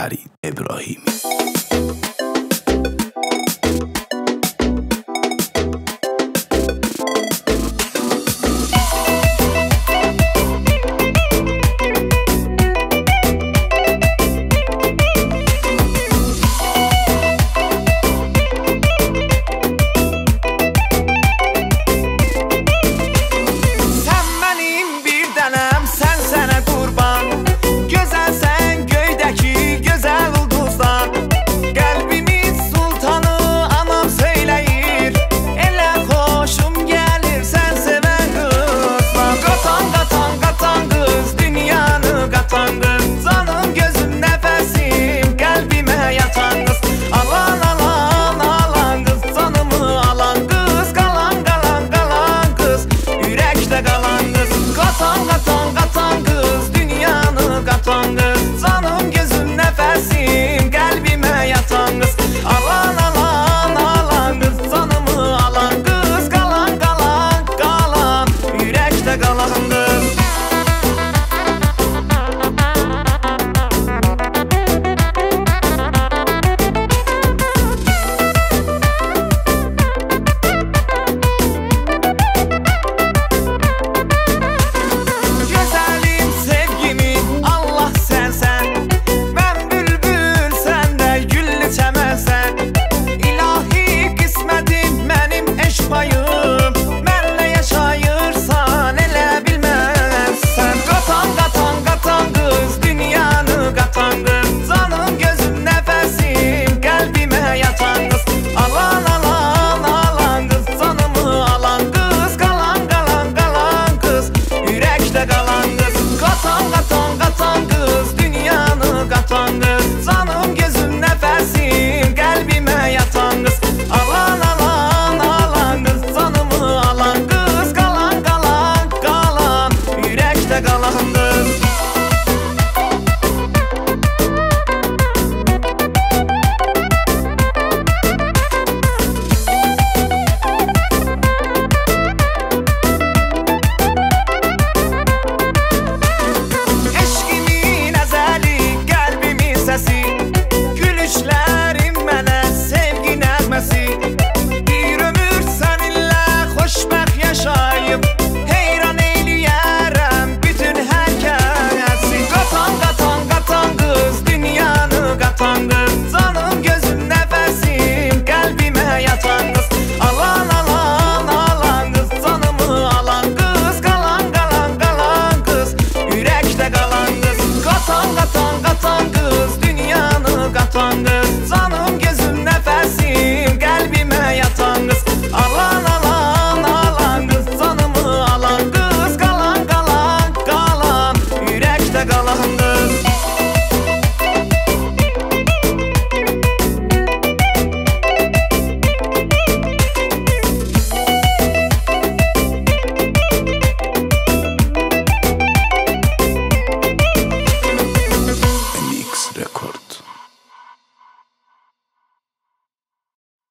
فرید ابراهیمی. Bizde kalan